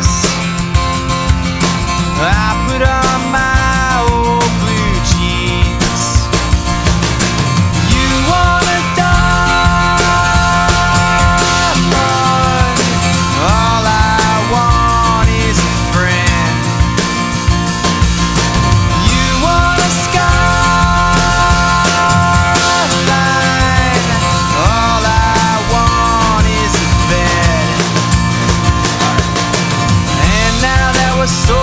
us. so